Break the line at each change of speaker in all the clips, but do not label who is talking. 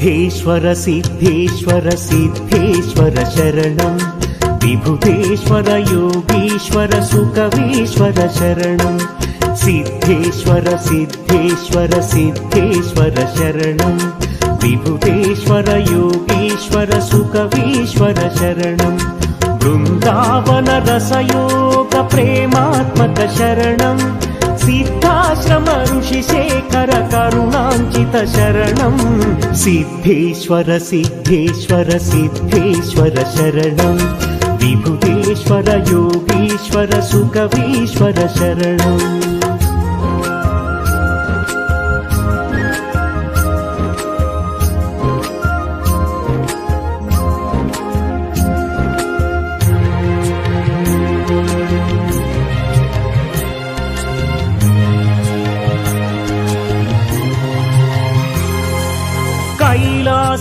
सिद्धेश्वर सिद्धेश्वर सिद्धेश्वर शरणं विभुतेश्वर योगीश्वर सुकवीश्वर शरणं सिद्धेश्वर सिद्धेश्वर सिद्धेश्वर शरणं विभुवेश्वर योगेश्वर सुखवेश्वर शरणं वृन्दावनरसयोगप्रेमात्मक शरणम् शरणं सिद्धेश्वर सिद्धेश्वर सिद्धेश्वर शरणं। विभुतेश्वर योगीश्वर सुकवीश्वर शरणम्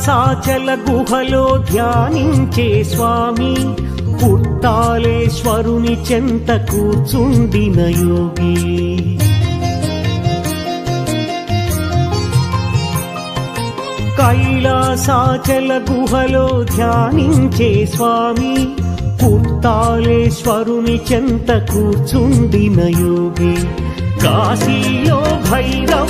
శరణం గుహలో ధ్యానించే స్వామి పుట్టాలేశ్వరుని చెంత కూర్చుండిన యోగి. కైలాసాచల గుహలో ధ్యానించే స్వామి పుట్టాలేశ్వరుని చెంత కూర్చుండిన యోగి. కాశీలో భైరవ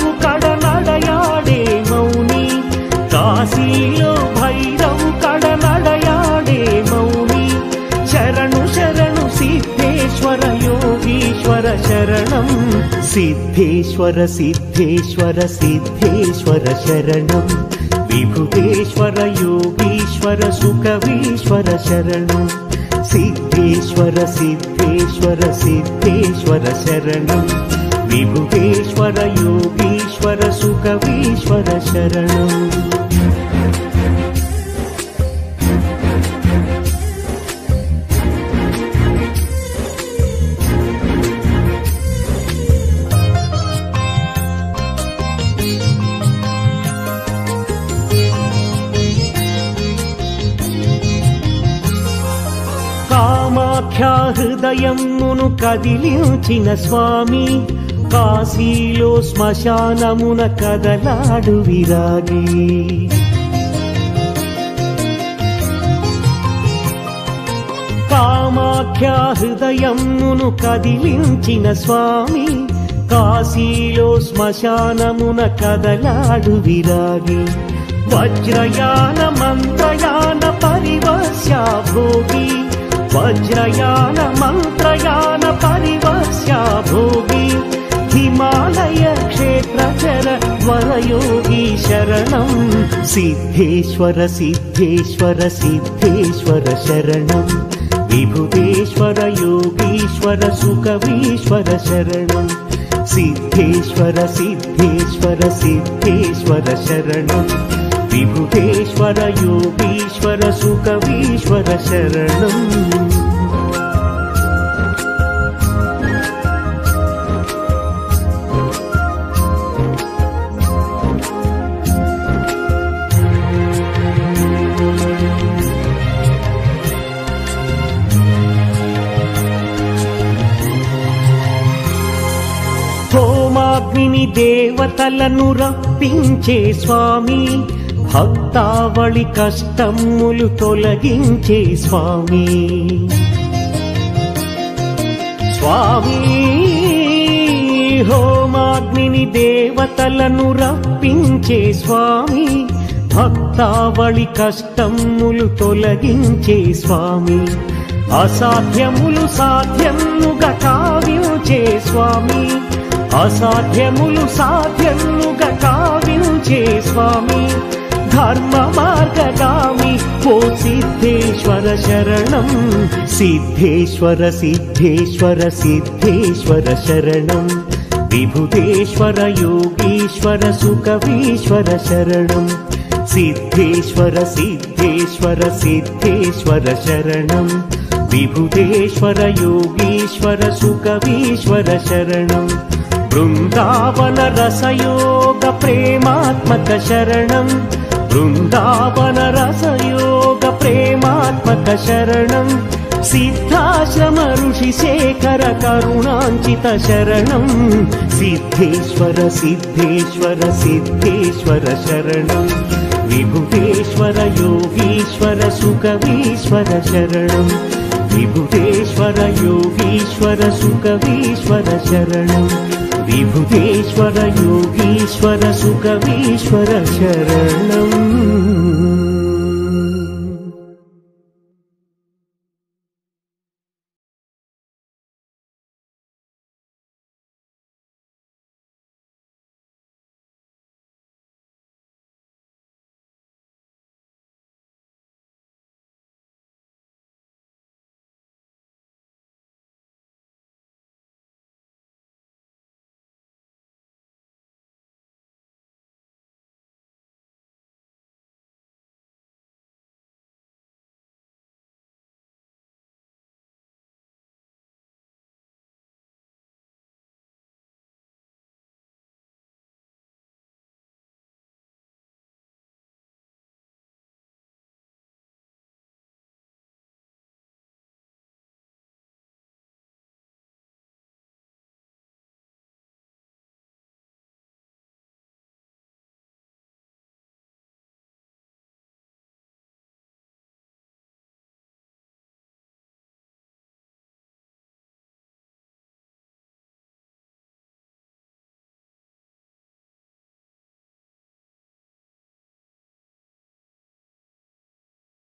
సిద్ధేశ్వర సిద్ధేశ్వర సిద్ధేశ్వర శరణం. విభుతేశ్వర యోగీశ్వర సుఖవీశ్వర శరణం. సిద్ధేశ్వర సిద్ధేశ్వర సిద్ధేశ్వర శరణం. విభుతేశ్వర యోగీశ్వర సుఖవీశ్వర శరణం. కామాఖ్యా హృదయమును కదిలించిన స్వామి కాశీలో శ్మశానమున కదలాడు విరాగి. కామాఖ్యా హృదయమును కదిలించిన స్వామి కాశీలో శ్మశానమున కదలాడు విరాగి. వజ్రయాన మంత్రయాన పరివశ్యా భోగి. वज्रयान मन्त्रयान परिवस्या भोगि हिमालयक्षेत्रचरमनयोगीशरणम् सिद्धेश्वर सिद्धेश्वर सिद्धेश्वर शरणं। विभुतेश्वर योगीश्वर सुकवीश्वर शरणम् सिद्धेश्वर सिद्धेश्वर सिद्धेश्वर शरणम् విభుతేశ్వర యోగీశ్వర సుకవీశ్వర శరణం. హోమాగ్ని దేవతలను రప్పించే స్వామి భక్తావళి కష్టములు తొలగించే స్వామి. స్వామి హోమాగ్ని దేవతలను రప్పించే స్వామి భక్తావళి కష్టములు తొలగించే స్వామి అసాధ్యములు సాధ్యముగా కావించే స్వామి అసాధ్యములు సాధ్యము धर्ममागदामि को सिद्धेश्वर शरणम् सिद्धेश्वर सिद्धेश्वर सिद्धेश्वर शरणम् विभुतेश्वर योगीश्वर सुकवीश्वर शरणम् सिद्धेश्वर सिद्धेश्वर सिद्धेश्वर शरणम् विभुतेश्वर योगीश्वर सुकवीश्वर शरणम् वृन्दावनरसयोग प्रेमात्मक शरणम् బృందావన రసయోగ ప్రేమాత్మక శరణం. సిద్ధాశ్రమ ఋషి శేఖర కరుణాంచిత శరణం. సిద్ధేశ్వర సిద్ధేశ్వర సిద్ధేశ్వర శరణం. విభుతేశ్వర యోగీశ్వర సుఖవీశ్వర శరణం. విభుతేశ్వర యోగీశ్వర సుఖవీశ్వర శరణం. विभुतेश्वर योगीश्वर सुखवीश्वर शरणम्।